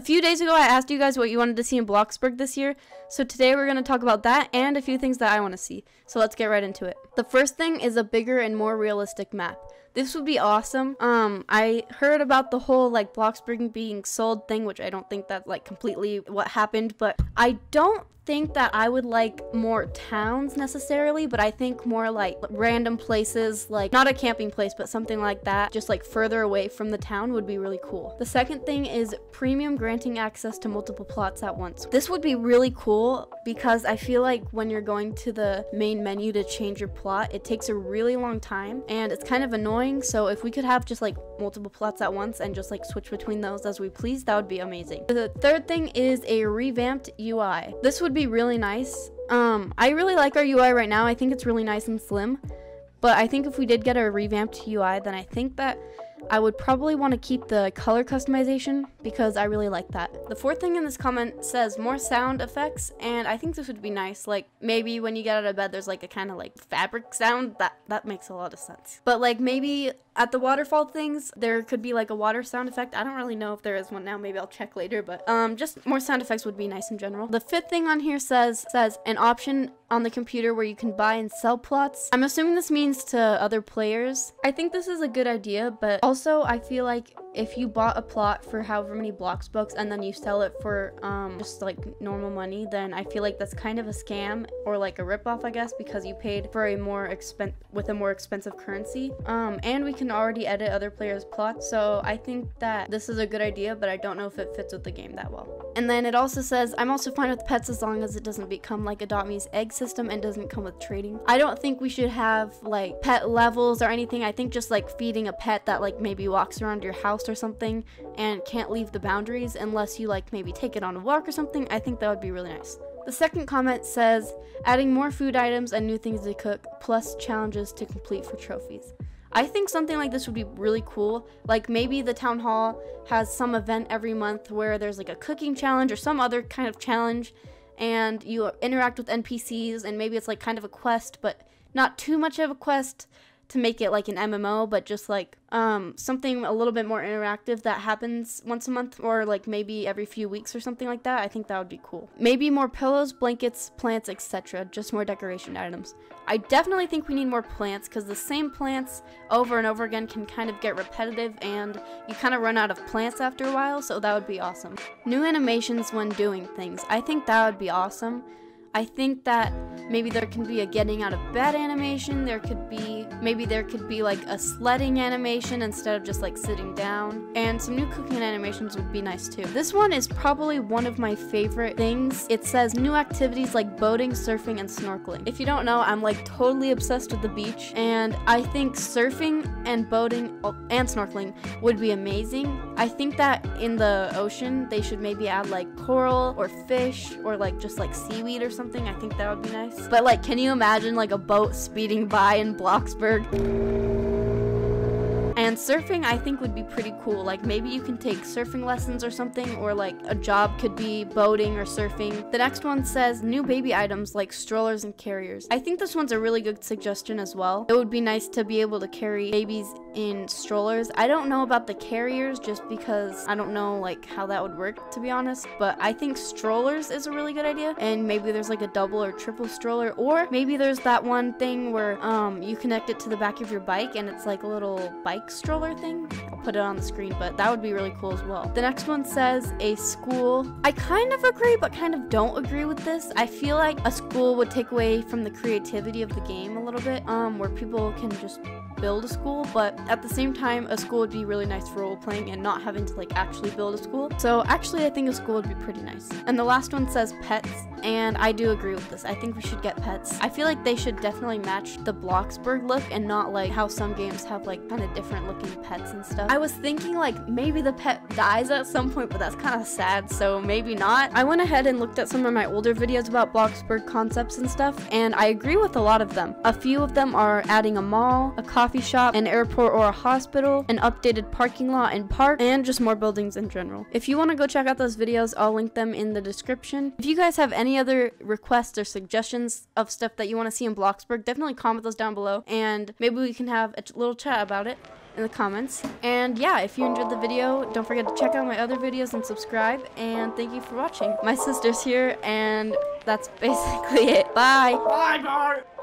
A few days ago, I asked you guys what you wanted to see in Bloxburg this year, so today we're going to talk about that and a few things that I want to see. So let's get right into it. The first thing is a bigger and more realistic map. This would be awesome. Um, I heard about the whole like Bloxburg being sold thing, which I don't think that's like completely what happened, but I don't think that I would like more towns necessarily, but I think more like random places, like not a camping place, but something like that, just like further away from the town would be really cool. The second thing is premium granting access to multiple plots at once. This would be really cool because I feel like when you're going to the main menu to change your plot, it takes a really long time and it's kind of annoying. So if we could have just like multiple plots at once and just like switch between those as we please, that would be amazing. The third thing is a revamped UI. This would be really nice. Um, I really like our UI right now. I think it's really nice and slim. But I think if we did get a revamped UI, then I think that I would probably want to keep the color customization because I really like that. The fourth thing in this comment says more sound effects and I think this would be nice. Like maybe when you get out of bed there's like a kind of like fabric sound. That that makes a lot of sense. But like maybe at the waterfall things there could be like a water sound effect. I don't really know if there is one now. Maybe I'll check later, but um just more sound effects would be nice in general. The fifth thing on here says says an option on the computer where you can buy and sell plots. I'm assuming this means to other players. I think this is a good idea, but also I feel like if you bought a plot for however many Blockbux and then you sell it for um, just like normal money, then I feel like that's kind of a scam or like a ripoff, I guess, because you paid for a more expen with a more expensive currency. Um, and we can already edit other players' plots, so I think that this is a good idea, but I don't know if it fits with the game that well. And then it also says, I'm also fine with pets as long as it doesn't become like Adopt Me's egg system and doesn't come with trading. I don't think we should have like pet levels or anything. I think just like feeding a pet that like maybe walks around your house or something and can't leave the boundaries unless you like maybe take it on a walk or something, I think that would be really nice. The second comment says, adding more food items and new things to cook, plus challenges to complete for trophies. I think something like this would be really cool. Like maybe the town hall has some event every month where there's like a cooking challenge or some other kind of challenge and you interact with NPCs and maybe it's like kind of a quest, but not too much of a quest to make it like an MMO, but just like um, something a little bit more interactive that happens once a month or like maybe every few weeks or something like that. I think that would be cool. Maybe more pillows, blankets, plants, etc. Just more decoration items. I definitely think we need more plants because the same plants over and over again can kind of get repetitive and you kind of run out of plants after a while, so that would be awesome. New animations when doing things. I think that would be awesome. I think that maybe there can be a getting out of bed animation. There could be, maybe there could be like a sledding animation instead of just like sitting down. And some new cooking animations would be nice too. This one is probably one of my favorite things. It says new activities like boating, surfing, and snorkeling. If you don't know, I'm like totally obsessed with the beach. And I think surfing and boating oh, and snorkeling would be amazing. I think that in the ocean, they should maybe add like coral or fish or like just like seaweed or something something, I think that would be nice. But like, can you imagine like a boat speeding by in Bloxburg? And surfing, I think, would be pretty cool. Like, maybe you can take surfing lessons or something, or like a job could be boating or surfing. The next one says new baby items like strollers and carriers. I think this one's a really good suggestion as well. It would be nice to be able to carry babies in strollers. I don't know about the carriers just because I don't know like how that would work to be honest, but I think strollers is a really good idea. And maybe there's like a double or triple stroller, or maybe there's that one thing where um you connect it to the back of your bike and it's like a little bike stroller thing. I'll put it on the screen, but that would be really cool as well. The next one says a school. I kind of agree, but kind of don't agree with this. I feel like a school would take away from the creativity of the game a little bit, um, where people can just build a school, but at the same time, a school would be really nice for role playing and not having to like actually build a school. So actually, I think a school would be pretty nice. And the last one says pets, and I do agree with this. I think we should get pets. I feel like they should definitely match the Bloxburg look and not like how some games have like kind of different looking pets and stuff. I was thinking like maybe the pet dies at some point, but that's kind of sad, so maybe not. I went ahead and looked at some of my older videos about Bloxburg concepts and stuff, and I agree with a lot of them. A few of them are adding a mall, a coffee coffee shop, an airport or a hospital, an updated parking lot and park, and just more buildings in general. If you want to go check out those videos, I'll link them in the description. If you guys have any other requests or suggestions of stuff that you want to see in Bloxburg, definitely comment those down below and maybe we can have a little chat about it in the comments. And yeah, if you enjoyed the video, don't forget to check out my other videos and subscribe. And thank you for watching. My sister's here, and that's basically it. Bye. Bye, bye.